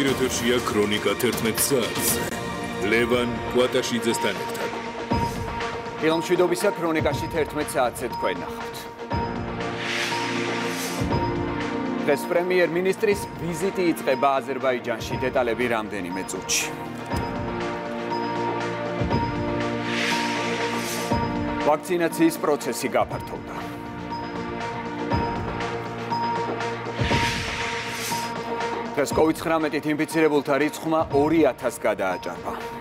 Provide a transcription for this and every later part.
პირეთერშია ქრონიკა 11 საათზე. ლევან კვატაშიძესთან ერთად. ფილმშვიდობისა ქრონიკაში 11 საათზე თქვენ ნახავთ. დღეს პრემიერ-მინისტრის ვიზიტი იწყება აზერბაიჯანში, დეტალები რამდენიმე წუთში. ვაქცინაციის პროცესი გაფართოვდა. დღეს COVID-19-ით ინფიცირებულთა რიცხვმა 2000-ს გადააჭარბა.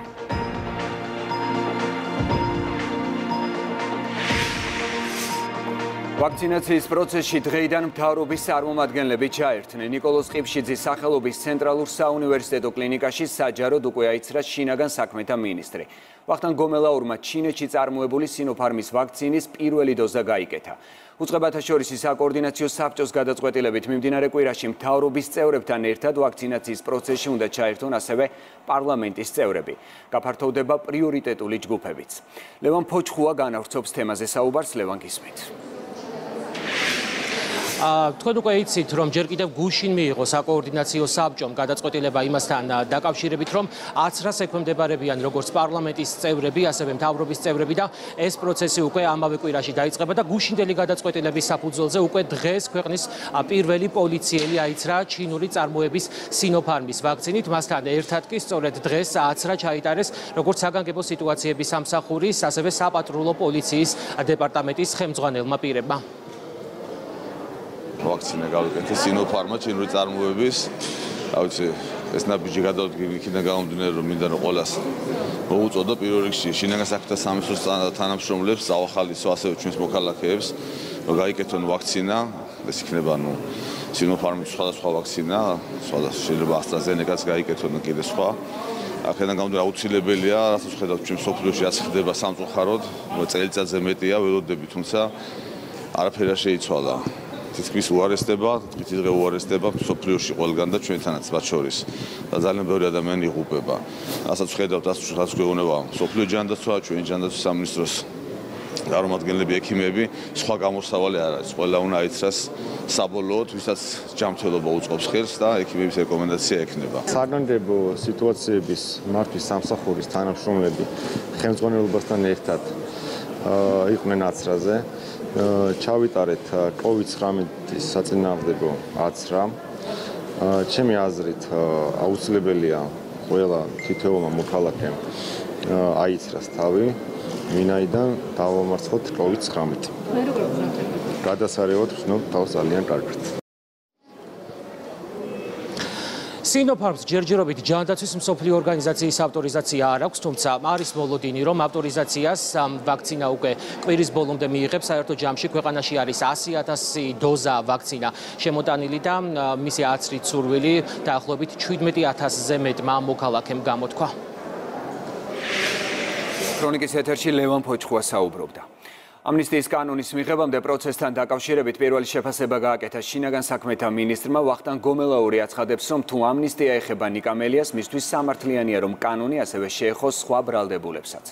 ვაქცინაციის პროცესში დღეიდან მთავრობის წარმომადგენლები ჩაერთნენ. نيكოლოზ ყიფშიძის სახელობის ცენტრალურ საუნივერსიტეტო კლინიკაში საჯაროდ უკვე აიცრა შინაგან საქმეთა მინისტრი. ვახტანგ გომელაურმა ჩინეთში წარმოებული სინოფარმის ვაქცინის პირველი დოზა გაიკეთა. უწყებათა შორის საკოორდინაციო საბჭოს გადაწყვეტილებით მიმდინარე კვირაში მთავრობის წევრებთან ერთად ვაქცინაციის პროცესში უნდა ჩაერთონ ასევე პარლამენტის წევრები. გაფართოვდება პრიორიტეტული ჯგუფებიც. ლევან ფოჩხუა განავრცობს თემაზე საუბარს ლევან გისმით. თქვენ უკვე იცით რომ ჯერ კიდევ გუშინ მიიღო საკოორდინაციო საბჭომ გადაწყვეტილება იმასთან დაკავშირებით რომ 10-რას ექვემდებარებიან როგორც პარლამენტის წევრები ასევე მთავრობის წევრები და ეს პროცესი უკვე ამავე კვირაში დაიწყება და გუშინდელი გადაწყვეტილების საფუძველზე უკვე დღეს ქვეყნის პირველი პოლიციელი აიცრა ჩინური წარმოების სინოფარმის ვაქცინით. მასთან ერთად კი სწორედ დღეს 10-რა ჩაიტარეს როგორც საგანგებო სიტუაციების სამსახურის ასევე საპატრულო პოლიციის დეპარტამენტის ხელმძღვანელმა პირებმა ვაქცინა გავიკეთე სინოფარმა ჩინური წარმოების. რა ვიცი, ეს ნაბიჯი გადავდგი იქიდან გამომდინარე რომ მინდა რომ ყოველას მოუწოდო პირველ რიგში შინაგან საქმეთა სამინისტროს თანამშრომლებს, საახალისო ასევე ჩვენს მოქალაქეებს რომ გაიკეთონ ვაქცინა. ეს იქნება ნუ სინოფარმის სხვადასხვა ვაქცინა, სხვადასხვა შეიძლება AstraZeneca-ს გაიკეთონ კიდე სხვა. აქედან გამომდინარე აუცილებელია, რასაც ხედავთ ჩვენ სოფლიოში რაც ხდება სამწუხაროდ, წელიწადზე მეტია ველოდები, თუმცა არაფერი არ შეიცვალა. თითქმის უარესდება, თითქმის დღე უარესდება სოფლიოში ყველგან და ჩვენთანაც მათ შორის. და ძალიან ბევრი ადამიანი იღუპება. ასაც ხედავთ, ასაც გვეუბნება სოფლიო ჯანდაცვა, ჩვენ ჯანდაცვის სამინისტროს წარმომადგენლები, ექიმები, სხვა გამოსავალი არ არის. ყველა უნდა აიცრას საბოლოოდ, ვისაც ჯანმრთელობა უწყობს ხელს და ექიმების რეკომენდაცია ექნება. საგანგებო სიტუაციების მართვის სამსახურის თანამშრომლები ხელმძღვანელობასთან ერთად იყვნენ აცრაზე. ჩავიტარეთ COVID-19-ის საწინააღმდეგო აცრა. ჩემი აზრით აუცილებელია ყველა თითოეულმა მოქალაქემ აიცრას თავი, ვინაიდან დავამარცხოთ COVID-19. მე როგორ გადასარევოთ, ვცნობ თავს ძალიან კარგად. სინოფარმს ჯერჯერობით ჯანდაცვის მსოფლიო ორგანიზაციის ავტორიზაცია არ აქვს, თუმცა არის მოლოდინი, რომ ავტორიზაციას ვაქცინა უკვე კვირის ბოლომდე მიიღებს. საერთო ჯამში ქვეყანაში არის 100.000 დოზა ვაქცინა შემოტანილი და მისი აცრით სურვილი დაახლოებით 17.000-ზე მეტმა მოქალაქემ გამოთქვა. ქრონიკის ეთერში ლევან ფოჩხუა საუბრობდა. ამნისტიის კანონის მიღებამდე პროცესთან დაკავშირებით პირველი შეფასება გააკეთა შინაგან საქმეთა მინისტრმა ვახტანგ გომელაური აცხადებს რომ თუ ამნისტია ეხება ნიკამელიას მისთვის სამართლიანია რომ კანონი ასევე შეეხოს სხვა ბრალდებულებსაც.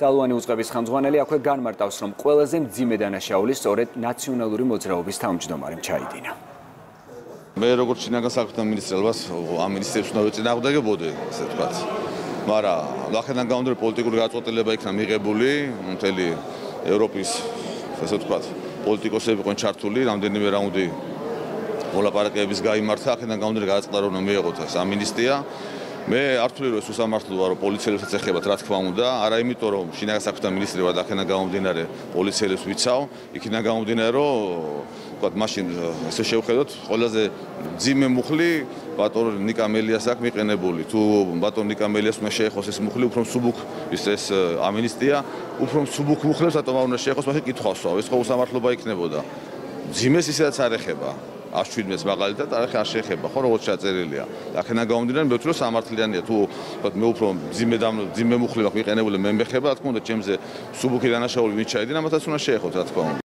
ძალოვანი უწყების ხელმძღვანელი აქვე განმარტავს რომ ყველაზე მძიმე დანაშაული სწორედ ნაციონალური მოძრაობის თავმჯდომარემ ჩაიდინა. მე როგორც შინაგან საქმეთა მინისტრი ალბათ ამ მინისტრებს უნდა ვეწინააღმდეგებოდი ასე ვთქვათ მაგრამ ლახედან გამომდინარე პოლიტიკური გაწყვეტილება იქნა მიღებული მთელი ევროპის ასე ვთქვათ პოლიტიკოსები ყვენ ჩართული რამდენიმე რაუნდი მოლაპარაკებების გამართა აქედან გამომდინარე გადაწყდა რომ მიიღოთ ეს ამინისტია. მე არ ვთვლი რომ ეს უსამართლოა რომ პოლიციელებსაც ეხებათ რა თქმა უნდა არა იმიტომ რომ შინაგან საქმეთა მინისტრი ვარ და აქედან გამომდინარე პოლიციელებს ვიცავ იქიდან გამომდინარე რომ ვთქვათ მაშინ ესე შევხედოთ ყველაზე ძიმე მუხლი ბატონ ნიკამელიას აქვს მიყენებული. თუ ბატონ ნიკამელიას უნდა შეეხოს ეს მუხლი უფრო მსუბუქ ის ეს ამინისტია უფრო მსუბუქ მუხლებს რატომ არ უნდა შეეხოს მაშინ კითხვასო ეს ხო უსამართლობა იქნებოდა. ძიმეს ისედაც არ ეხება. 117-ს მაგალითად არ ხარ შეეხება ხო როგორც შეაწერილია. აქენა გამომდინარე მე ვთქვი სამართლიანია. თუ მე უფრო ძიმე ძიმე მუხლი მაქვს მიყენებული მე მეხება რა თქმა უნდა ჩემზე მსუბუქი დანაშაული ვინ ჩაიდინა მათაც უნდა შეეხოთ რა თქმა უნდა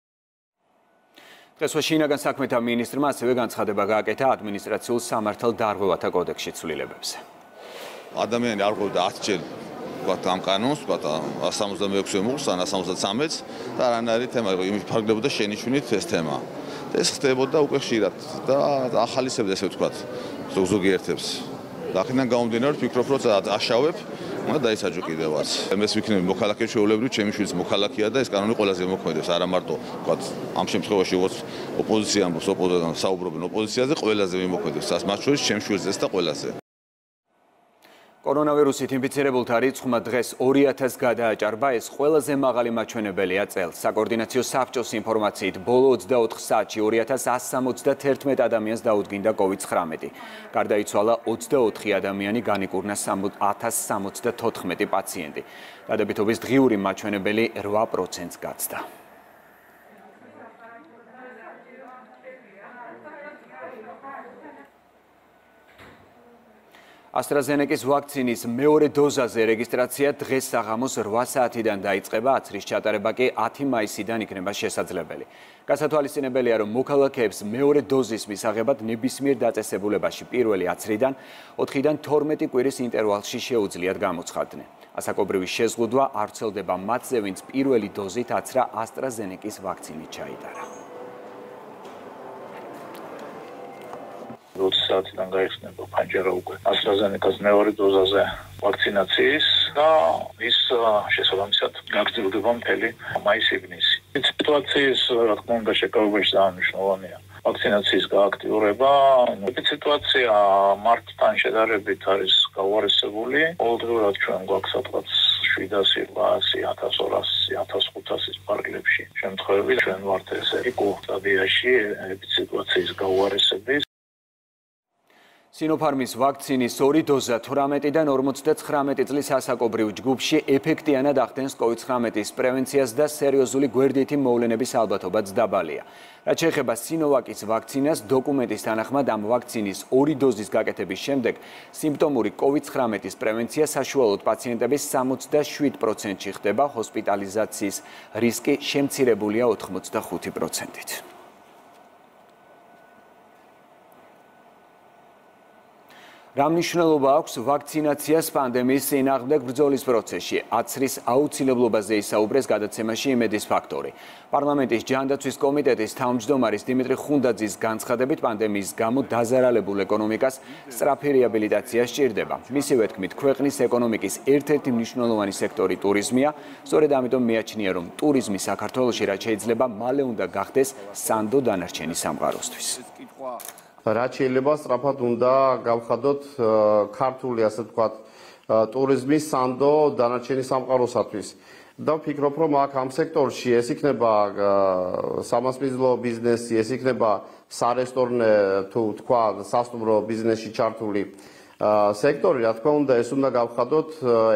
დღესვე შინაგან საქმეთა მინისტრმა ასევე განცხადება გააკეთა ადმინისტრაციულ სამართალ დარღვევათა კოდექსში ცვლილებებზე. ადამიანი არ ყოფდა 10 ჯერ ვთქვათ ამ კანონს, ვთქვათ 166-ე მუხლს, 173-ს და რანაირი თემა იყო, იმის ფარგლებოდა შენიშვნით ეს თემა. ეს ხდებოდა უკვე ხშირად და ახალისებდა ესე ვთქვათ ზოგიერთებს და ახლა გამომდინარე ვფიქრობ რომ აშავებ და დაისაჯო კიდევაც. მე ვიქნები მოქალაქე შეულებრივ, ჩემი შვილიც მოქალაქეა და ეს კანონი ყველაზე მოქმედებს, არა მარტო, თქვა, ამ შემთხვევაში როგორც ოპოზიცია ამბობს, ოპოზიცია საუბრობენ ოპოზიციაზე, ყველაზე მიმოქმედებს, მას შორის ჩემი შვილზეც და ყველაზე. კორონავირუსით ინფიცირებულთა რიცხვმა დღეს 2000 გადააჭარბა, ეს ყველაზე მაღალი მაჩვენებელია წელს. საკოორდინაციო საბჭოს ინფორმაციით, ბოლო 24 საათში 2171 ადამიანს დაუდგინდა COVID-19. გარდაიცვალა 24 ადამიანი, განიკურნა 1074 პაციენტი. დადებითობის დღიური მაჩვენებელი 8%-ს გაცდა. AstraZeneca-ის ვაქცინის მეორე დოზაზე რეგისტრაცია დღეს საღამოს 8 საათიდან დაიწყება, აცრის ჩატარება კი 10 მაისიდან იქნება შესაძლებელი. გასათვალისწინებელია, რომ მოქალაქეებს მეორე დოზის მისაღებად ნებისმიერ დაწესებულებაში პირველი აცრიდან 4-დან 12 კვირის ინტერვალში შეუძლიათ გამოცხადდნენ. ასაკობრივი შეზღუდვა არ ცელდება მათზე, ვინც პირველი დოზით აცრა AstraZeneca-ის ვაქცინით ჩაიტარა. 20 საათიდან გაიხსნება ფანჯარა უკვე AstraZeneca-ს მეორე დოზაზე ვაქცინაციის და ის შესაბამისად გაგრძელდება მთელი მაის-ივნისი. სიტუაციის რა თქმა უნდა შეკავებაში დანიშნულოვანია ვაქცინაციის გააქტიურება. ეს სიტუაცია მარტთან შედარებით არის გაუარესებული. ყოველდღიურად ჩვენ გვაქვს სადღაც 700, 800, 1000, 1500 პარკლებში შემთხვევები ჩვენ ვართ ესე ეკო სტადიაში ეპიდემიის გაუარესების სინოფარმის ვაქცინის ორი დოზა 18-დან 59 წლის ასაკობრივ ჯგუფში ეფექტიანად ახდენს COVID-19-ის პრევენციას და სერიოზული გვერდითი მოვლენების ალბათობაც დაბალია. რაც შეეხება სინოვაკის ვაქცინას, დოკუმენტის თანახმად ამ ვაქცინის ორი დოზის გაკეთების შემდეგ სიმპტომური COVID-19-ის პრევენცია საშუალოდ პაციენტების 67%-ში ხდება, ჰოსპიტალიზაციის რისკი შემცირებულია 85%-ით. რა მნიშვნელობა აქვს ვაქცინაციას პანდემიის წინააღმდეგ ბრძოლის პროცესში? აცრის აუცილებლობაზე ისაუბრეს გადაცემაში იმედის ფაქტორი. პარლამენტის ჯანდაცვის კომიტეტის თავმჯდომარის დიმიტრი ხუნდაძის განცხადებით, პანდემიის გამო დაზარალებულ ეკონომიკას სწრაფი რეაბილიტაცია სჭირდება. მისივე თქმით, ქვეყნის ეკონომიკის ერთ-ერთი მნიშვნელოვანი სექტორი ტურიზმია, სწორედ ამიტომ მეაჩნია, რომ ტურიზმი საქართველოში რაც შეიძლება მალე უნდა გახდეს სანდო დანარჩენი სამყაროსთვის. რაც შეიძლება სწრაფად უნდა გავხადოთ ქართული ასე ვთქვათ ტურიზმის სანდო დანარჩენი სამყაროსათვის და ვფიქრობ რომ აქ ამ სექტორში ეს იქნება სამასპინძლო ბიზნესი ეს იქნება სარესტორნე თუ თქვა სასტუმრო ბიზნესში ჩართული სექტორი, რა თქმა უნდა, ეს უნდა გავხადოთ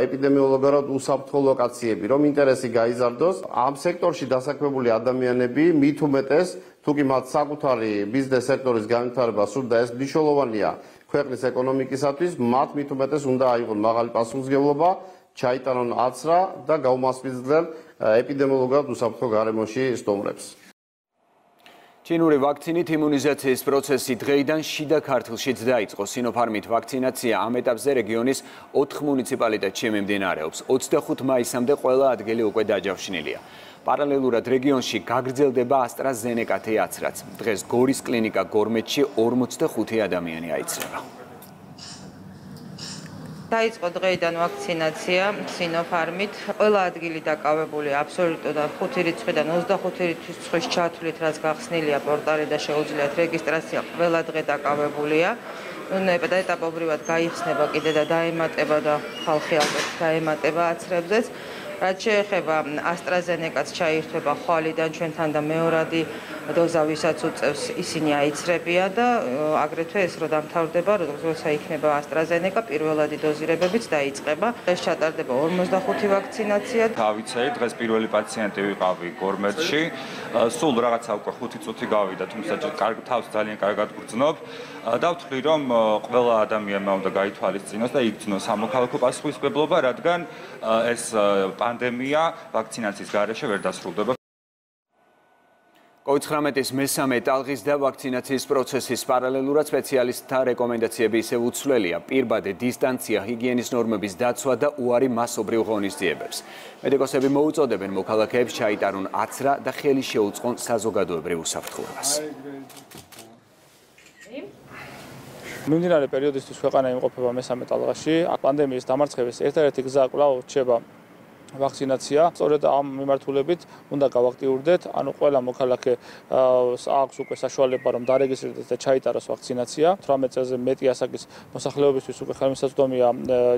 ეპიდემიოლოგიურად უსაფრთხო ლოკაციები, რომ ინტერესი გაიზარდოს. ამ სექტორში დასაქმებული ადამიანები მით უმეტეს, თუ კი მათ საკუთარი ბიზნეს სექტორის განვითარება სურდა, ეს მნიშვნელოვანია ქვეყნის ეკონომიკისათვის, მათ მით უმეტეს უნდა აიღონ მაღალი პასუხისმგებლობა, ჩაიტანონ აცრა და გაუმასპინძლდნენ ეპიდემიოლოგიურად უსაფრთხო გარემოში სტუმრებს. ჩინური ვაქცინით იმუნიზაციის პროცესი დღეიდან შიდა ქართლშიც დაიწყო. სინოფარმით ვაქცინაცია ამ ეტაპზე რეგიონის 4 მუნიციპალიტეტში მიმდინარეობს. 25 მაისამდე ყველა ადგილი უკვე დაჯავშნილია. პარალელურად რეგიონში გაგრძელდება AstraZeneca თეატრაც. დღეს გორის კლინიკა გორმეთში 45 ადამიანი აიცრება. დაიწყო დღეიდან ვაქცინაცია სინოფარმით. ყველა ადგილი დაკავებული აბსოლუტურად 5 რიცხვიდან 25 რიცხვის ჩათვლით, რაც გახსნილია პორტალი და შეუძლიათ რეგისტრაცია ყველა დღე დაკავებულია. ნუ და ეტაპობრივად გაიხსნება კიდე და დაემატება და ხალხი ალბათ დაემატება აცრებზეც. რაც შეეხება AstraZeneca-ს ჩაირთვება ხვალიდან ჩვენთან და მეორადი დოზა ვისაც უწევს ისინი აიცრებია და აგრეთვე ეს რო დამთავრდება როცა იქნება AstraZeneca პირველადი დოზირებებიც დაიწყება. ეს ჩატარდება 45 ვაქცინაცია. დავიცეი დღეს პირველი პაციენტი ვიყავი გორმეთში სულ რაღაცა უკვე 5 წუთი გავიდა თუმცა კარგ თავს ძალიან კარგად გრძნობ. დავთვლი რომ ყველა ადამიანმა უნდა გაითვალისწინოს და იგრძნოს სამოქალაქო პასუხისმგებლობა რადგან ეს პანდემია ვაქცინაციის გარეშე ვერ დასრულდება. COVID-19-ის მესამე ტალღის და ვაქცინაციის პროცესის პარალელურად სპეციალისტთა რეკომენდაციები ისევ უცვლელია: პირბადე, დისტანცია, ჰიგიენის ნორმების დაცვა და უარი მასობრივ ღონისძიებებს. მედიკოსები მოუწოდებენ მოქალაქეებს ჩაიტარონ აცრა და ხელი შეუწყონ საზოგადოებრივ უსაფრთხოებას. მიმდინარე პერიოდისთვის ქვეყანა იმყოფება მესამე ტალღაში. პანდემიის დამარცხების ერთადერთი გზა კვლავ რჩება ვაქცინაცია. სწორედ ამ მიმართულებით უნდა გავაქტიურდეთ, ანუ ყველა მოქალაქე აქვს უკვე საშუალება რომ დარეგისტრირდეს და ჩაიტაროს ვაქცინაცია. 18 წელზე მეტი ასაკის მოსახლეობისთვის უკვე ხელმისაწვდომია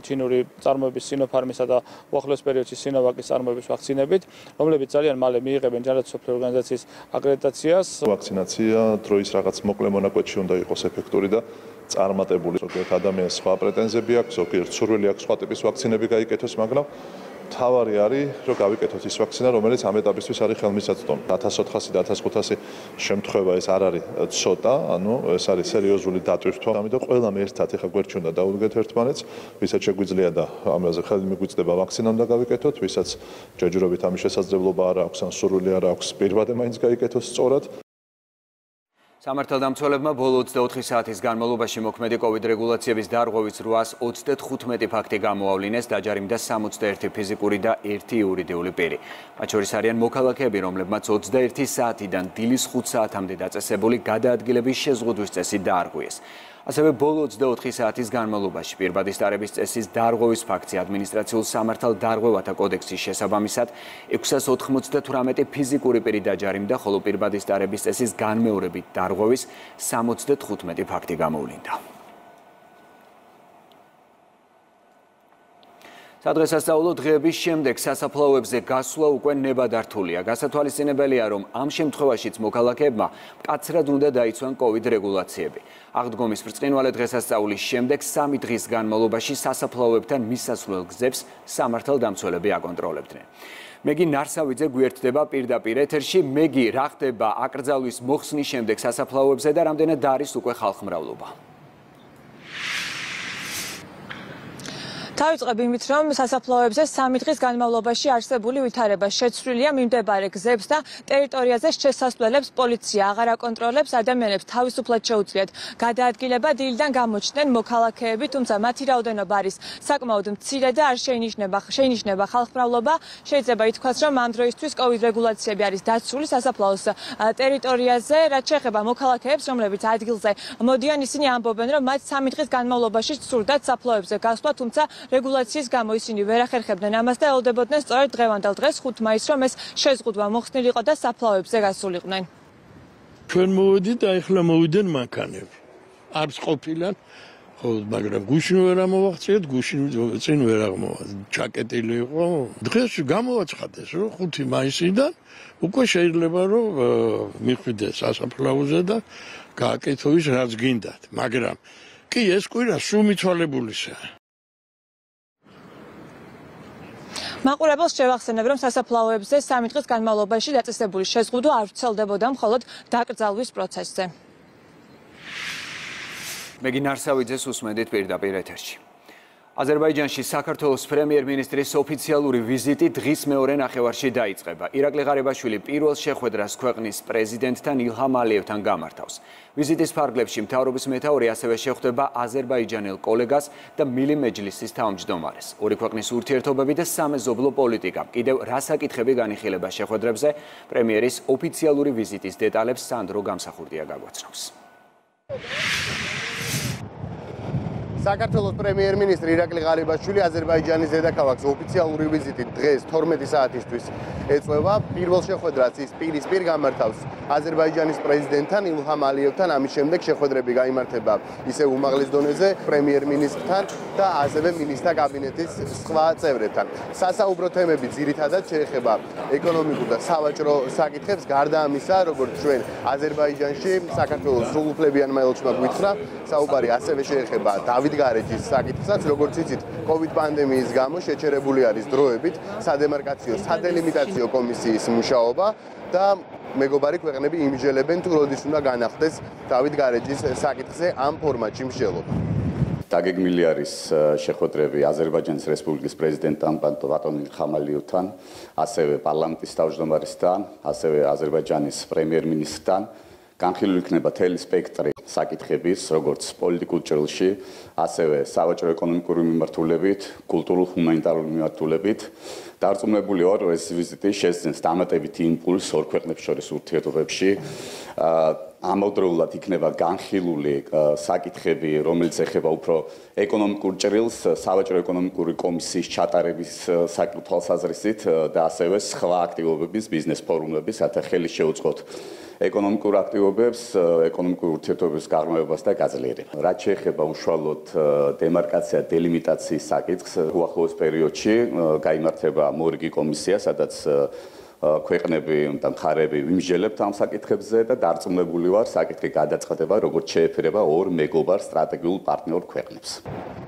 ჩინური წარმოების სინოფარმისა და უახლოეს პერიოდში სინოვაკის წარმოების ვაქცინებით, რომლებიც ძალიან მალე მიიღებენ ჯანდაცვის სოფლიო ორგანიზაციის აკრედიტაციას. ვაქცინაცია დროის რაღაც მოკლე მონაკვეთში უნდა იყოს ეფექტური და წარმატებული. ზოგიერთ ადამიანს სხვა პრეტენზიები აქვს, ზოგიერთ სურვილი აქვს სხვა ტიპის ვაქცინები გაიკეთოს, მაგრამ თავარი არის რომ გავიკეთოთ ის ვაქცინა რომელიც ამ ეტაპისთვის არის ხელმისაწვდომი. 1400 და 1500 შემთხვევა ეს არ არის ცოტა ანუ ეს არის სერიოზული დატვირთვა. ამიტომ ყველამ ერთად ეხა გვერდში უნდა დაუდგეთ ერთმანეთს ვისაც შეგვიძლია და ამაზე ხელი მიგვიწდება ვაქცინა უნდა გავიკეთოთ ვისაც ჯერჯერობით ამის შესაძლებლობა არ აქვს ან სურვილი არ აქვს პირვადე მაინც გაიკეთოს სწორად სამართალდამცველებმა ბოლო 24 საათის განმავლობაში მოქმედი COVID რეგულაციების დარღვევის 835 ფაქტი გამოავლინეს, დაჯარიმდა 61 ფიზიკური და 1 იურიდიული პირი. მათ შორის არიან მოქალაქეები, რომლებმაც 21 საათიდან დილის 5 საათამდე დაწესებული გადაადგილების შეზღუდვის წესი დაარღვიეს. ასევე ბოლო 24 საათის განმავლობაში პირბადის დარების წესის დარღვევის ფაქტი ადმინისტრაციულ სამართალ დარღვევათა კოდექსის შესაბამისად 698 ფიზიკური პირი დაჯარიმდა, ხოლო პირბადის დარების წესის განმეორებით დარღვევის 75 ფაქტი გამოვლინდა. სადღესასწაულო დღეების შემდეგ სასაფლაოებზე გასვლა უკვე ნებადართულია. გასათვალისწინებელია, რომ ამ შემთხვევაშიც მოქალაქეებმა მკაცრად უნდა დაიცვან COVID რეგულაციები. აღდგომის ბრწყინვალე დღესასწაულის შემდეგ 3 დღის განმავლობაში სასაფლაოებთან მისასვლელ გზებს სამართალდამცველები აკონტროლებდნენ. მეგი ნარსავიძე გვერდდება პირდაპირ ეთერში. მეგი, რა ხდება აკრძალვის მოხსნის შემდეგ სასაფლაოებზე და რამდენად არის უკვე ხალხმრავლობა? თავიწყებ იმით, რომ სასაფლაოებზე სამი დღის განმავლობაში არსებული ვითარება შეცვლილია მიმდებარე გზებს და ტერიტორიაზე შესასვლელებს პოლიცია აღარ აკონტროლებს, ადამიანებს თავისუფლად შეუძლიათ გადაადგილება დილიდან გამოჩნდნენ მოქალაქეები, თუმცა მათი რაოდენობა არის საკმაოდ მცირე და არ შეინიშნება შეინიშნება ხალხმრავლობა. შეიძლება ითქვას, რომ ამ დროისთვის COVID რეგულაციები არის დაცული სასაფლაოს ტერიტორიაზე, რაც შეეხება მოქალაქეებს, რომლებიც ადგილზე მოდიან, ისინი ამბობენ, რომ მათ სამი დღის განმავლობაში სურდათ საფლაოებზე გასვლა, თუმცა რეგულაციის გამო ისინი ვერ ახერხებდნენ ამას და ელოდებოდნენ სწორედ დღევანდელ დღეს 5 მაისს რომ ეს შეზღუდვა მოხსნილიყო და საფლავებზე გასულიყვნენ. ჩვენ მოვედით და ეხლა მოვიდნენ მანქანები. არც ყოფილან ხო, მაგრამ გუშინ ვერ ამოვახციეთ, გუშინ წინ ვერ აღმოვა. ჩაკეტილი იყო. დღეს გამოვაცხადეს, რომ 5 მაისიდან უკვე შეიძლება რომ მიხვიდეს სასაფლაოზე და გააკეთოს რაც გინდათ, მაგრამ კი ეს კვირა სულ მაყურებელს შევახსენებ, რომ სასაფლაოებზე სამი დღის განმავლობაში დაწესებული შეზღუდვა არ ვრცელდებოდა მხოლოდ დაკრძალვის პროცესზე. მეგინარსავიძეს უსმენდით პირდაპირ ეთერში. აზერბაიჯანში საქართველოს პრემიერ-მინისტრის ოფიციალური ვიზიტი დღის მეორე ნახევარში დაიწყება. ირაკლი ღარიბაშვილი პირველ შეხვედრას ქვეყნის პრეზიდენტთან ილჰამ ალიევთან გამართავს. ვიზიტის ფარგლებში მთავრობის მეტაური ასევე შეხვდება აზერბაიჯანელ კოლეგას და მილი მეჯლისის თავმჯდომარეს. ორი ქვეყნის ურთიერთობები და სამეზობლო პოლიტიკა. კიდევ რა საკითხები განიხილება შეხვედრებზე? პრემიერის ოფიციალური ვიზიტის დეტალებს სანდრო გამსახურდია გაგვაცნობს. საქართველოს პრემიერ-მინისტრი ირაკლი ღარიბაშვილი აზერბაიჯანის დედაქალაქს ოფიციალური ვიზიტით დღეს 12 საათისთვის ეწევა. პირველ შეხვედრას ის პირისპირ გამართავს აზერბაიჯანის პრეზიდენტთან ილჰამ ალიევთან. ამის შემდეგ შეხვედრები გამართება ისე უმაღლეს დონეზე პრემიერ-მინისტრთან და ასევე მინისტრთა კაბინეტის სხვა წევრებთან. სასაუბრო თემები ძირითადად შეეხება ეკონომიკურ და სავაჭრო საკითხებს. გარდა ამისა, როგორც ჩვენ აზერბაიჯანში საქართველოს სრულუფლებიანმა ელჩმა გვითხრა, საუბარი ასევე შეეხება დავით COVID გარეჯის საკითხსაც, როგორც იცით, COVID პანდემიის გამო შეჩერებული არის დროებით სადემარკაციო სადელიმიტაციო კომისიის მუშაობა და მეგობარი ქვეყნები იმჯელებენ თუ როდის უნდა განახდეს დავით გარეჯის საკითხზე ამ ფორმატში მშელობა. დაგეგმილი არის შეხვედრები აზერბაიჯანის რესპუბლიკის პრეზიდენტთან ბატონ ხამალიევთან, ასევე პარლამენტის თავმჯდომარესთან, ასევე აზერბაიჯანის პრემიერ-მინისტრთან. განხილული იქნება თელი სპექტრი საკითხების, როგორც პოლიტიკურ ჭრილში, ასევე სავაჭრო-ეკონომიკური მიმართულებით, კულტურულ-ჰუმანიტარული მიმართულებით. დარწმუნებული ვარ, რომ ეს ვიზიტი შეძენს დამატებითი იმპულსს ორ ქვეყნებს შორის ურთიერთობებში. ამავდროულად იქნება განხილული საკითხები, რომელიც ეხება უფრო ეკონომიკურ ჭრილს, სავაჭრო ეკონომიკური კომისიის ჩატარების საკითხთვალსაზრისით და ასევე სხვა აქტივობების, ბიზნეს ფორუმების, რათა ხელი შეუწყოთ ეკონომიკურ აქტივობებს, ეკონომიკურ ურთიერთობებს გაღრმავებას და გაძლიერებას. რაც შეეხება უშუალოდ დემარკაცია დელიმიტაციის საკითხს, უახლოეს პერიოდში გამართება მორგი კომისია, სადაც ქვეყნები და მხარეები ვიმსჯელებთ ამ საკითხებზე და დარწმუნებული ვარ საკითხი გადაწყდება როგორც შეეფერება ორ მეგობარ სტრატეგიულ პარტნიორ ქვეყნებს.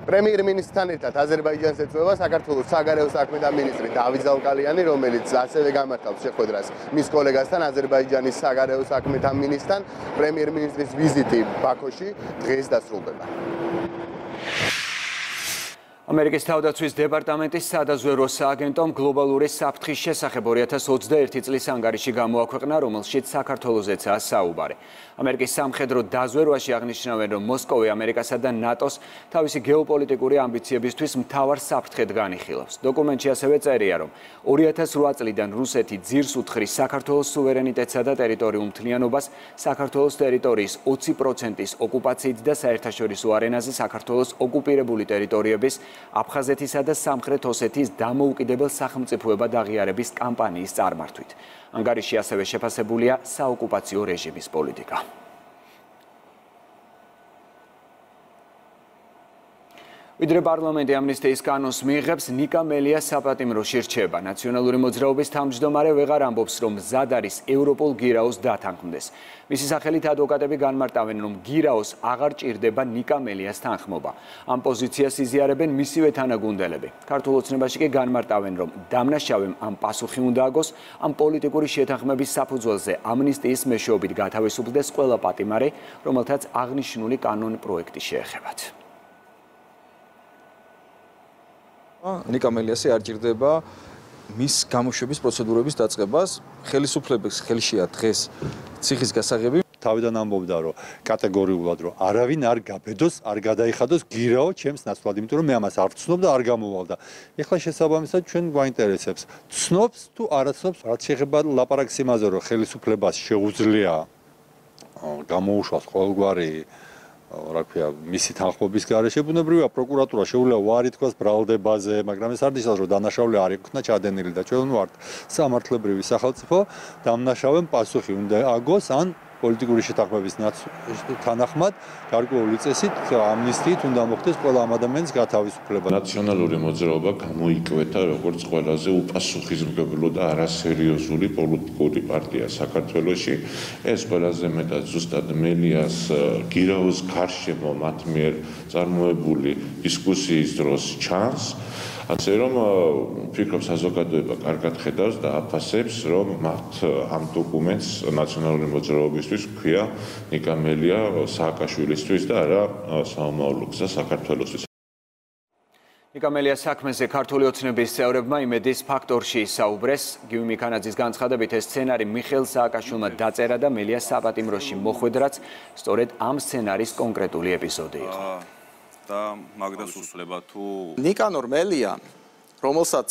პრემიერ-მინისტრთან ერთად აზერბაიჯანს ეწვევა საქართველოს საგარეო საქმეთა მინისტრი დავით ზალკალიანი, რომელიც ასევე გამართავს შეხვედრას მის კოლეგასთან აზერბაიჯანის საგარეო საქმეთა მინისტრთან. პრემიერ-მინისტრის ვიზიტი ბაქოში დღეს დასრულდება. ამერიკის თავდაცვის დეპარტამენტის სადაზვერო სააგენტომ გლობალური საფრთხის შესახებ 2021 წლის ანგარიში გამოაქვეყნა, რომელშიც საქართველოსეცაა საუბარი. ამერიკის სამხედრო დაზვერვაში აღნიშნავენ, რომ მოსკოვი ამერიკასა და ნატოს თავისი გეოპოლიტიკური ამბიციებისთვის მთავარ საფრთხედ განიხილავს. დოკუმენტში ასევე წერია, რომ 2008 წლიდან რუსეთი ძირს უთხრის საქართველოს სუვერენიტეტსა და ტერიტორიულ მთლიანობას, საქართველოს ტერიტორიის 20%-ის ოკუპაციით და საერთაშორისო არენაზე საქართველოს ოკუპირებული ტერიტორიების აფხაზეთისა და სამხრეთ ოსეთის დამოუკიდებელ სახელმწიფოებად აღიარების კამპანიის წარმართვით. ანგარიში ასევე შეფასებულია საოკუპაციო რეჟიმის პოლიტიკა. ვიდრე პარლამენტი ამნისტიის კანონს მიიღებს, ნიკა მელია საპატიმროში რჩება. ნაციონალური მოძრაობის თავმჯდომარე ვეღარ ამბობს, რომ მზად არის ევროპულ გირაოს დათანხმდეს. მისი სახელით ადვოკატები განმარტავენ, რომ გირაოს აღარ ჭირდება ნიკა მელიას თანხმობა. ამ პოზიციას იზიარებენ მისივე თანაგუნდელები. ქართულ ოცნებაში კი განმარტავენ, რომ დამნაშავემ ამ პასუხი უნდა აგოს ამ პოლიტიკური შეთანხმების საფუძველზე ამნისტიის მეშვეობით გათავისუფლდეს ყველა პატიმარი, რომელთაც აღნიშნული კანონ პროექტი შეეხებათ. ნიკა მელიასი არ ჭირდება მის გამოშვების პროცედურების დაწყებას. ხელისუფლების ხელშია დღეს ციხის გასაღები. თავიდან ამბობდა, რომ კატეგორიულად რომ არავინ არ გაბედოს, არ გადაიხადოს გირაო ჩემს ნაცვლად, იმიტომ რომ მე ამას არ ვცნობ და არ გამოვალდა. ეხლა შესაბამისად ჩვენ გვაინტერესებს, ცნობს თუ არა ცნობს, რაც შეეხება ლაპარაკს იმაზე, რომ ხელისუფლებას შეუძლია გამოუშვას ყოველგვარი რა ქვია, მისი თანხმობის გარეშე ბუნებრივია პროკურატურა შეუძლია ვარი თქვას ბრალდებაზე, მაგრამ ეს არ ნიშნავს, რომ დანაშაული არ იქნა ჩადენილი და ჩვენ ვართ სამართლებრივი სახელმწიფო, დამნაშავემ პასუხი უნდა აგოს ან პოლიტიკური შეთანხმების თანახმად გარკვეული წესით ამნისტიით უნდა მოხდეს ყველა ამ ადამიანის გათავისუფლება. ნაციონალური მოძრაობა გამოიკვეთა როგორც ყველაზე უპასუხისმგებლო და არასერიოზული პოლიტიკური პარტია საქართველოში. ეს ყველაზე მეტად ზუსტად მელიას გირაოს გარშემო მათ მიერ წარმოებული დისკუსიის დროს ჩანს. ასე რომ ფიქრობ საზოგადოება კარგად ხედავს და აფასებს რომ მათ ამ დოკუმენტს ნაციონალური მოძრაობისთვის ქვია ნიკამელია სააკაშვილისთვის და არა საომავლო გზა საქართველოსთვის. ნიკამელია საქმეზე ქართული ოცნების წევრებმა იმედის ფაქტორში საუბრეს. გიუმი მიქანაძის განცხადებით ეს სცენარი მიხელ სააკაშვილმა დაწერა და მელია საპატიმროში მოხვედრაც სწორედ ამ სცენარის კონკრეტული ეპიზოდი იყო და მაგდას უსვლება თუ ნიკანორ მელია რომელსაც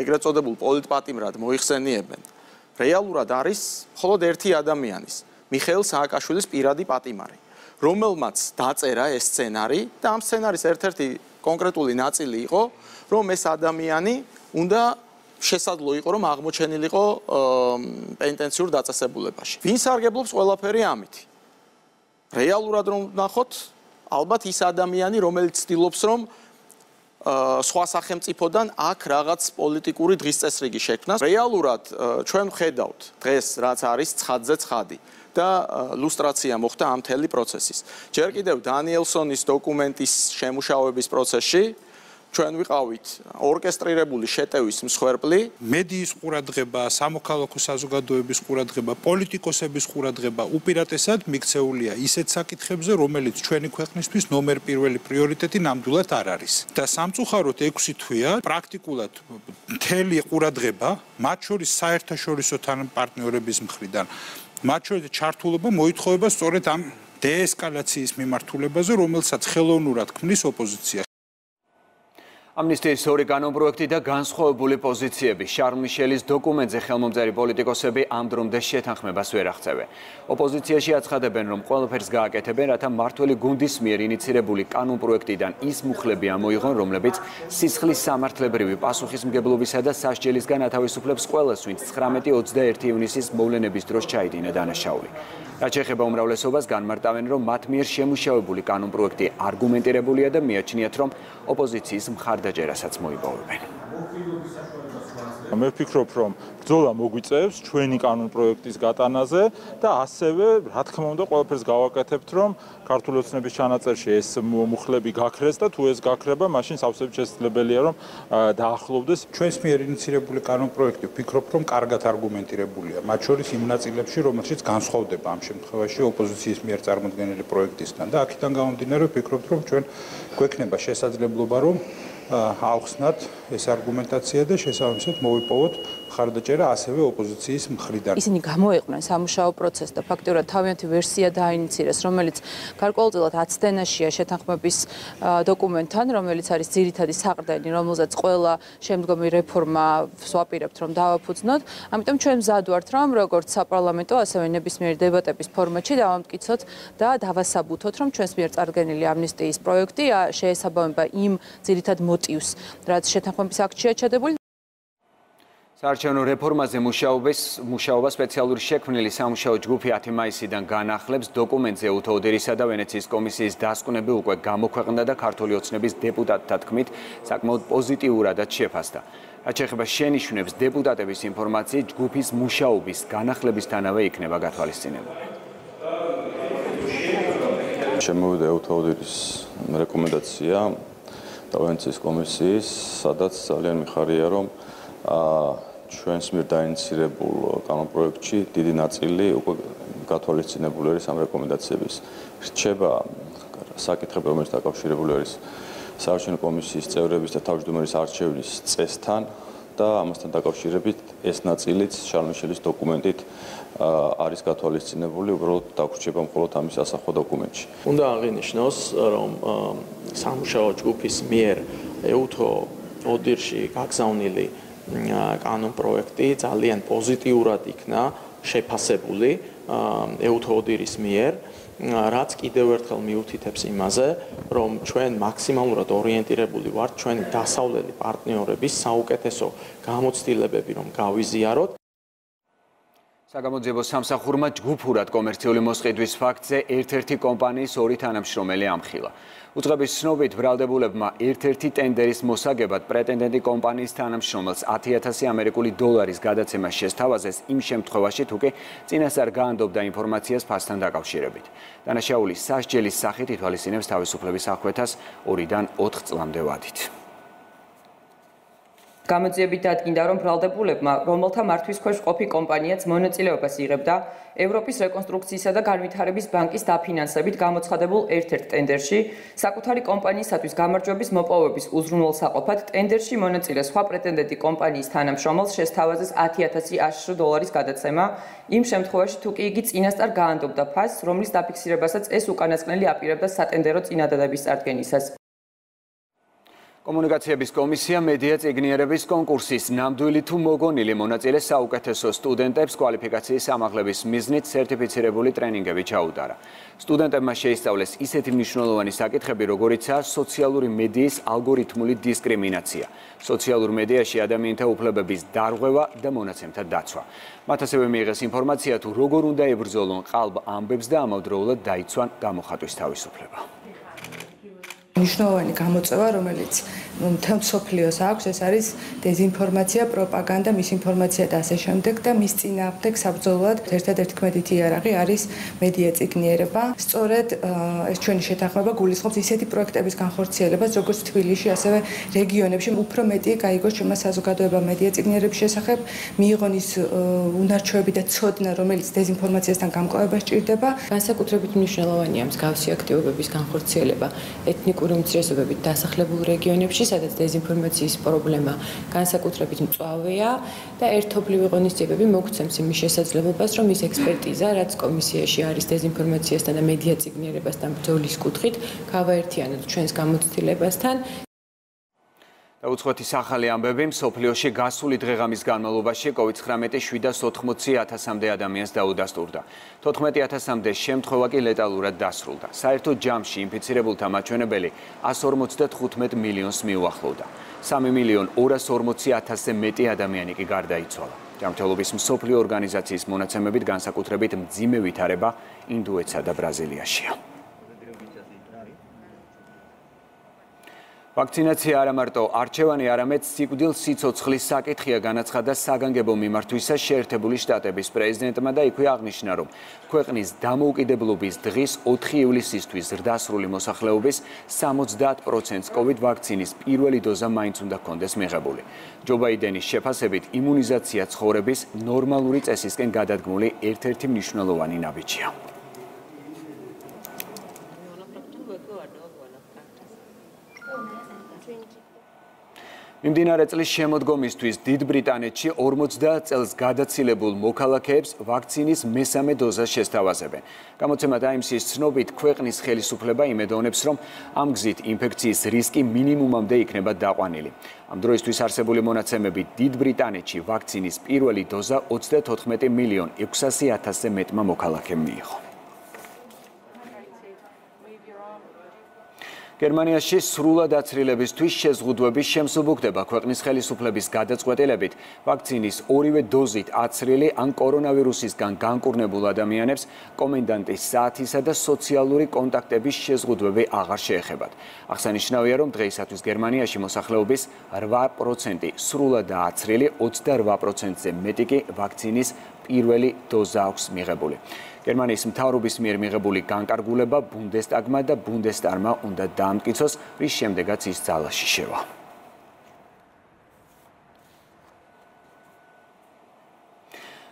ეგრეთ წოდებულ პოლიტპატიმრად მოიხსენიებენ. რეალურად არის მხოლოდ ერთი ადამიანის მიხეილ სააკაშვილის პირადი პატიმარი რომელმაც დაწერა ეს სცენარი და ამ სცენარის ერთ-ერთი კონკრეტული ნაწილი იყო რომ ეს ადამიანი უნდა შესაძლო იყო რომ აღმოჩენილიყო პენტენციურ დაწესებულებაში. ვინ სარგებლობს ყველაფერი ამით. რეალურად რომ ნახოთ ალბათ ის ადამიანი, რომელიც ცდილობს რომ სხვა სახელმწიფოდან აქ რაღაც პოლიტიკური დღის წესრიგი შექმნას. რეალურად ჩვენ ვხედავთ დღეს რაც არის ცხადზე ცხადი და ლუსტრაცია მოხდა ამ მთელი პროცესის. ჯერ კიდევ დანიელსონის დოკუმენტის შემუშავების პროცესში ჩვენ ვიყავით ორკესტრირებული შეტევის მსხვერპლი, მედიის ყურადღება, სამოქალაქო საზოგადოების ყურადღება, პოლიტიკოსების ყურადღება უპირატესად მიქცეულია ისეთ საკითხებზე, რომელიც ჩვენი ქვეყნისთვის ნომერ პირველი პრიორიტეტი ნამდვილად არ არის. და სამწუხაროდ 6 თვეა პრაქტიკულად მთელი ყურადღება, მათ შორის საერთაშორისო თანაპარტნიორების მხრიდან, მათ შორის ჩართულობა მოითხოვება სწორედ ამ დეესკალაციის მიმართულებაზე, რომელსაც ხელოვნურად ქმნის ოპოზიცია. ამნისტიის ორი კანონპროექტი და განსხვავებული პოზიციები შარმიშელის დოკუმენტზე ხელმომწერი პოლიტიკოსები ამ დრომდე შეთანხმებას ვერ აღწევენ. ოპოზიციაში აცხადებენ, რომ ყველაფერს გააკეთებენ, რათა მართველი გუნდის მიერ ინიცირებული კანონპროექტიდან ის მუხლები ამოიღონ, რომლებიც სისხლის სამართლებრივი პასუხისმგებლობისა და სასჯელისგან ათავისუფლებს ყველას, ვინც 19-21 ივნისის მოვლენების დროს ჩაიდინა დანაშაული. რაც შეეხება უმრავლესობას, განმარტავენ, რომ მათ მიერ შემუშავებული კანონპროექტი არგუმენტირებულია და მიაჩნიათ, რომ ოპოზიციის მხარდაჭერასაც მოიპოვებენ. მე ვფიქრობ, რომ ბრძოლა მოგვიწევს ჩვენი კანონპროექტის გატანაზე და ასევე, რა თქმა უნდა, ყველაფერს გავაკეთებთ, რომ ქართული ოცნების ჩანაწერში ეს მუხლები გაქრეს და თუ ეს გაქრება, მაშინ სავსებით შესაძლებელია, რომ დაახლოვდეს ჩვენს მიერ ინიცირებული კანონპროექტი, ვფიქრობ, რომ კარგად არგუმენტირებულია, მათ შორის იმ ნაწილებში, რომელშიც განსხვავდება ამ შემთხვევაში ოპოზიციის მიერ წარმოქმნილი პროექტისგან. და აქედან გამომდინარე, ვფიქრობ, რომ ჩვენ გვექნება შესაძლებლობა, რომ ავხსნათ ეს არგუმენტაცია და შესაბამისად მოვიპოვოთ ხარდაჭერა ასევე ოპოზიციის მხრიდან. ისინი გამოიყვნენ სამუშაო პროცესს და ფაქტიურად თავიანთი ვერსია დაინიცირეს, რომელიც გარკვეულწილად აცდენაშია შეთანხმების დოკუმენტთან, რომელიც არის ძირითადი საყრდენი, რომელზეც ყველა შემდგომი რეფორმა ვსვაპირებთ, რომ დავაფუძნოთ. ამიტომ ჩვენ მზად ვართ, რომ როგორც საპარლამენტო, ასევე ნებისმიერ დებატების ფორმატში დავამტკიცოთ და დავასაბუთოთ, რომ ჩვენს მიერ წარგენილი ამნისტიის პროექტი შეესაბამება იმ ძირითად მოტივს, რაც შეთანხმების აქტშია ჩადებული. საარჩევნო რეფორმაზე მუშაობის მუშაობა სპეციალური შექმნილი სამუშაო ჯგუფი 10 მაისიდან განახლებს დოკუმენტზე უთოდერისა და ვენეციის კომისიის დასკვნები უკვე გამოქვეყნდა და ქართული ოცნების დეპუტატთა თქმით საკმაოდ პოზიტიურადაც შეფასდა. რაც შეეხება შენიშვნებს დეპუტატების ინფორმაციით ჯგუფის მუშაობის განახლებისთანავე იქნება გათვალისწინებული. შემოვიდა უთოდერის რეკომენდაცია და ვენეციის კომისიის, სადაც ძალიან მიხარია რომ აა ჩვენს მიერ დაინიცირებულ კანონპროექტში დიდი ნაწილი უკვე გათვალისწინებული არის ამ რეკომენდაციების. რჩება საკითხები, რომელიც დაკავშირებული არის საარჩევნო კომისიის წევრების და თავმჯდომარის არჩევნის წესთან და ამასთან დაკავშირებით ეს ნაწილიც შარმიშელის დოკუმენტით არის გათვალისწინებული, უბრალოდ დაგვრჩება მხოლოდ ამის ასახვა დოკუმენტში. უნდა აღინიშნოს, რომ სამუშაო ჯგუფის მიერ ეუთო ოდირში გაგზავნილი კანონ პროექტი ძალიან პოზიტიურად იქნა შეფასებული ეუთოდირის მიერ რაც კიდევ ერთხელ მიუთითებს იმაზე რომ ჩვენ მაქსიმალურად ორიენტირებული ვართ ჩვენი დასავლელი პარტნიორების საუკეთესო გამოცდილებები რომ გავიზიაროთ საგამოძიებო სამსახურმა ჯგუფურად კომერციული მოსყიდვის ფაქტზე ერთ-ერთი კომპანიის ორი თანამშრომელი ამხილა. უწყების ცნობით ბრალდებულებმა ერთ-ერთი ტენდერის მოსაგებად პრეტენდენტი კომპანიის თანამშრომელს 10000 ამერიკული დოლარის გადაცემა შესთავაზეს იმ შემთხვევაში, თუ კი წინასწარ გაანდობდა ინფორმაციას ფასთან დაკავშირებით. დანაშაული სასჯელის სახით ითვალისწინებს თავისუფლების აღკვეთას 2-დან 4 წლამდე ვადით. გამოძიებით დადგინდა, რომ ბრალდებულებმა, რომელთა მართვის ქვეშ ყოფი კომპანიაც მონაწილეობას იღებდა ევროპის რეკონსტრუქციისა და განვითარების ბანკის დაფინანსებით გამოცხადებულ ერთ-ერთ ტენდერში, საკუთარი კომპანიისათვის გამარჯვების მოპოვების უზრუნველსაყოფად ტენდერში მონაწილე სხვა პრეტენდენტი კომპანიის თანამშრომელს შესთავაზეს 10000 აშშ დოლარის გადაცემა, იმ შემთხვევაში თუ კი იგი წინასწარ გაანდობდა ფასს, რომლის დაფიქსირებასაც ეს უკანასკნელი აპირებდა სატენდერო წინადადების წარდგენისას. კომუნიკაციების კომისია მედია წიგნიერების კონკურსის ნამდვილი თუ მოგონილი მონაწილე საუკეთესო სტუდენტებს კვალიფიკაციის ამაღლების მიზნით სერტიფიცირებული ტრენინგები ჩაუტარა. სტუდენტებმა შეისწავლეს ისეთი მნიშვნელოვანი საკითხები, როგორიცაა სოციალური მედიის ალგორითმული დისკრიმინაცია, სოციალურ მედიაში ადამიანთა უფლებების დარღვევა და მონაცემთა დაცვა. მათ ასევე მიიღეს ინფორმაცია თუ როგორ უნდა ებრძოლონ ყალბ ამბებს და ამავდროულად დაიცვან გამოხატვის თავისუფლება. მნიშვნელოვანი გამოწვევა, რომელიც მთელ მსოფლიოს აქვს, ეს არის დეзинფორმაცია, პროპაგანდა, მისინფორმაცია და ასე შემდეგ და მის წინააღმდეგ საბრძოლოდ ერთადერთი კმედითი იარაღი არის მედია ციგნიერება. სწორედ ეს ჩვენი შეთანხმება გულისხმობს ისეთი პროექტების განხორციელებას, როგორც თბილისში, ასევე რეგიონებში უფრო მეტი გაიგოს ჩვენმა საზოგადოება მედია ციგნიერების შესახებ, მიიღონ ის უნარჩვევები და ცოდნა, რომელიც დეзинფორმაციასთან გამკლავება სჭირდება. განსაკუთრებით მნიშვნელოვანია მსგავსი აქტივობების განხორციელება ეთნიკურ ეკონომიკური უმცირესობებით დასახლებულ რეგიონებში, სადაც დეзинფორმაციის პრობლემა განსაკუთრებით მწვავეა და ერთობლივი ღონისძიებები მოგცემს იმის შესაძლებლობას, რომ ის ექსპერტიზა, რაც კომისიაში არის დეзинფორმაციასთან და მედია ციგნიერებასთან ბრძოლის კუთხით, გავაერთიანოთ ჩვენს გამოცდილებასთან. დაუწყოთის ახალი ამბები მსოფლიოში გასული დღეღამის განმავლობაში COVID-19 780.000-მდე ადამიანს დაუდასტურდა. 14000-მდე შემთხვევა კი ლეტალურად დასრულდა. საერთო ჯამში ინფიცირებულთა მაჩვენებელი 155 მილიონს მიუახლოვდა. 3 მილიონ 240.000-ზე მეტი ადამიანი კი გარდაიცვალა. ჯანმრთელობის მსოფლიო ორგანიზაციის მონაცემებით განსაკუთრებით მძიმე ვითარება ინდოეთსა და ბრაზილიაშია. ვაქცინაცია არა მარტო არჩევანი, არამედ სიკვდილ სიცოცხლის საკითხია განაცხადა საგანგებო მიმართვისა შეერთებული შტატების პრეზიდენტმა და იქვე აღნიშნა, რომ ქვეყნის დამოუკიდებლობის დღის 4 ივლისისთვის ზრდასრული მოსახლეობის 70%-ს COVID ვაქცინის პირველი დოზა მაინც უნდა კონდეს მიღებული. ჯო ბაიდენის შეფასებით იმუნიზაცია ცხოვრების ნორმალური წესისკენ გადადგმული ერთ-ერთი მნიშვნელოვანი ნაბიჯია. მიმდინარე წლის შემოდგომისთვის დიდ ბრიტანეთში 50 წელს გადაცილებულ მოქალაქეებს ვაქცინის მესამე დოზა შესთავაზებენ. გამოცემა Times-ის ცნობით, ქვეყნის ხელისუფლება იმედოვნებს, რომ ამ გზით ინფექციის რისკი მინიმუმამდე იქნება დაყვანილი. ამ დროისთვის არსებული მონაცემებით დიდ ბრიტანეთში ვაქცინის პირველი დოზა 34 მილიონ 600 ათასზე მეტმა მოქალაქემ მიიღო. გერმანიაში სრულად აცრილებისთვის შეზღუდვების შემსუბუქდება ქვეყნის ხელისუფლების გადაწყვეტილებით ვაქცინის ორივე დოზით აცრილი ან კორონავირუსისგან განკურნებულ ადამიანებს კომენდანტის საათისა და სოციალური კონტაქტების შეზღუდვები აღარ შეეხებათ. აღსანიშნავია, რომ დღეისათვის გერმანიაში მოსახლეობის 8% სრულად აცრილი, 28%-ზე მეტი კი ვაქცინის პირველი დოზა აქვს მიღებული. გერმანიის მთავრობის მიერ მიღებული განკარგულება ბუნდესტაგმა და ბუნდესტარმა უნდა დაამტკიცოს, რის შემდეგაც ის ძალაში შევა.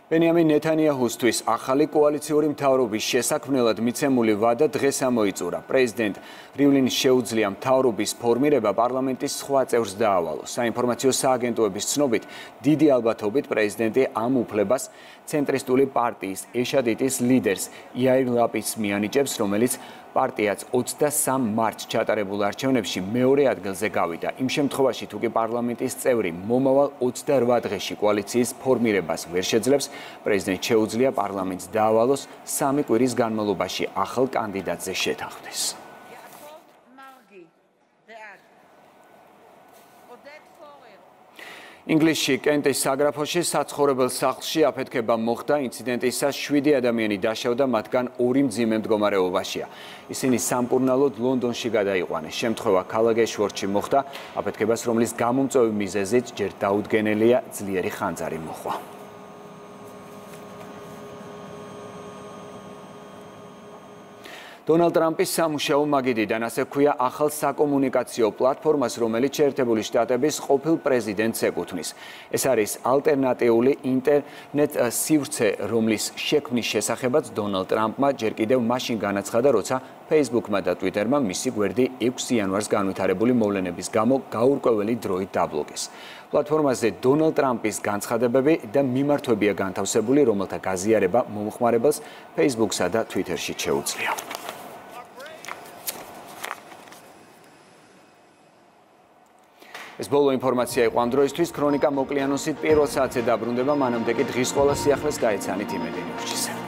ბენიამინ ნეთანიაჰუსთვის ახალი კოალიციური მთავრობის შესაქმნელად მიცემული ვადა დღეს ამოიწურა. პრეზიდენტ რივლინს შეუძლია მთავრობის ფორმირება პარლამენტის სხვა წევრს დაავალოს. საინფორმაციო სააგენტოების ცნობით, დიდი ალბათობით პრეზიდენტი ამ უფლებას ცენტრისტული პარტიის ეშადიტის ლიდერს იაირ ლაპის მიანიჭებს, რომელიც პარტიაც 23 მარტს ჩატარებულ არჩევნებში მეორე ადგილზე გავიდა. იმ შემთხვევაში, თუ კი პარლამენტის წევრი მომავალ 28 დღეში კოალიციის ფორმირებას ვერ შეძლებს, პრეზიდენტ შეუძლია პარლამენტს დაავალოს სამი კვირის განმავლობაში ახალ კანდიდატზე შეთანხმდეს. ინგლისში კენტის საგრაფოში საცხოვრებელ სახლში აფეთქება მოხდა ინციდენტისას 7 ადამიანი დაშავდა მათგან ორი მძიმე მდგომარეობაშია. ისინი სამკურნალოდ ლონდონში გადაიყვანეს. შემთხვევა ქალაქეშვორჩი მოხდა აფეთქებას რომლის გამომწვევი მიზეზით ჯერ დაუდგენელია ძლიერი ხანძარი მოხდა დონალდ ტრამპის სამუშაო მაგიდიდან ასე ქვია ახალ საკომუნიკაციო პლატფორმას, რომელიც შეერთებული შტატების ყოფილ პრეზიდენტს ეკუთვნის. ეს არის ალტერნატიული ინტერნეტ სივრცე, რომლის შექმნის შესახებაც დონალდ ტრამპმა ჯერ კიდევ მაშინ განაცხადა, როცა Facebook-მა და Twitter-მა მისი გვერდი 6 იანვარს განვითარებული მოვლენების გამო გაურკვეველი დროით დაბლოკეს. პლატფორმაზე დონალდ ტრამპის განცხადებები და მიმართვებია განთავსებული, რომელთა გაზიარება მომხმარებელს Facebook-სა და Twitter-ში შეუძლია. ეს ბოლო ინფორმაცია იყო ამ დროისთვის. ქრონიკა მოკლიანოსით პირველ საათზე დაბრუნდება. მანამდე კი დღის ყველა სიახლეს გაიცანით იმედი ნიუზში